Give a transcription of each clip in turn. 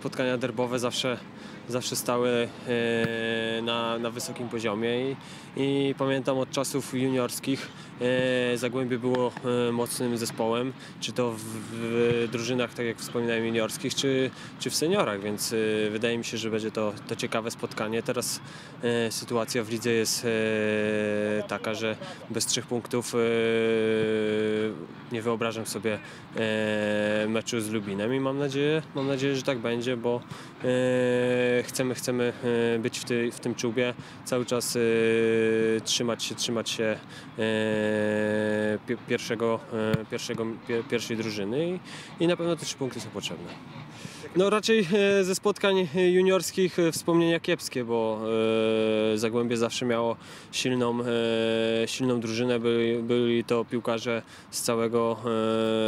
Spotkania derbowe zawsze, zawsze stały e, na, na wysokim poziomie i, i pamiętam od czasów juniorskich e, Zagłębie było e, mocnym zespołem, czy to w, w drużynach, tak jak wspominałem, juniorskich, czy, czy w seniorach, więc wydaje mi się, że będzie to, to ciekawe spotkanie. Teraz sytuacja w lidze jest taka, że bez trzech punktów nie wyobrażam sobie meczu z Lubinem i mam nadzieję, mam nadzieję, że tak będzie, bo e, chcemy, chcemy e, być w, ty, w tym czubie, cały czas e, trzymać się, trzymać się pi- pierwszego, pierwszego, pie, pierwszej drużyny i, i na pewno te trzy punkty są potrzebne. No raczej e, ze spotkań juniorskich e, wspomnienia kiepskie, bo e, Zagłębie zawsze miało silną, e, silną drużynę. Byli, byli to piłkarze z całego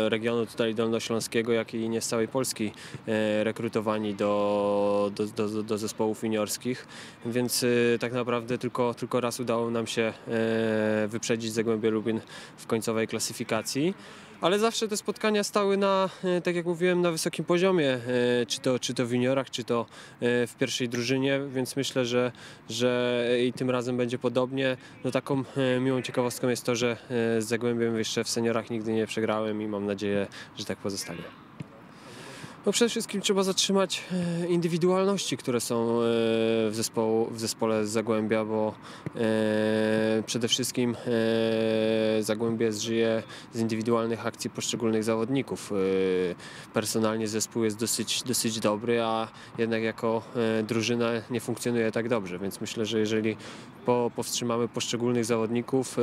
e, regionu tutaj dolnośląskiego, jak i nie z całej Polski e, rekrutowani do, do, do, do zespołów juniorskich. Więc e, tak naprawdę tylko, tylko raz udało nam się e, wyprzedzić Zagłębie Lubin w końcowej klasyfikacji. Ale zawsze te spotkania stały na, e, tak jak mówiłem, na wysokim poziomie, e, czy to, czy to w juniorach, czy to e, w pierwszej drużynie, więc myślę, że, że i tym razem będzie podobnie. No taką e, miłą ciekawostką jest to, że e, z Zagłębiem jeszcze w seniorach nigdy nie przegrałem i mam nadzieję, że tak pozostanie. No przede wszystkim trzeba zatrzymać e, indywidualności, które są e, w, zespołu, w zespole z Zagłębia, bo e, przede wszystkim Zagłębie żyje z indywidualnych akcji poszczególnych zawodników. Personalnie zespół jest dosyć, dosyć dobry, a jednak jako drużyna nie funkcjonuje tak dobrze, więc myślę, że jeżeli po, powstrzymamy poszczególnych zawodników,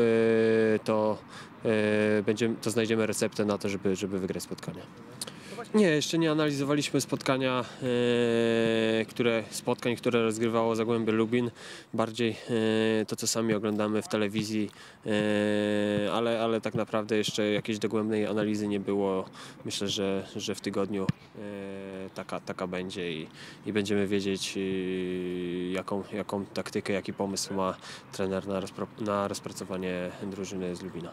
to, e, będziemy, to znajdziemy receptę na to, żeby, żeby wygrać spotkanie. Nie, jeszcze nie analizowaliśmy spotkania, e, które, spotkań, które rozgrywało Zagłębie Lubin. Bardziej e, to, co sami oglądamy w telewizji, e, ale, ale tak naprawdę jeszcze jakiejś dogłębnej analizy nie było. Myślę, że, że w tygodniu taka, taka będzie i, i będziemy wiedzieć, jaką, jaką taktykę, jaki pomysł ma trener na, rozpro, na rozpracowanie drużyny z Lubina.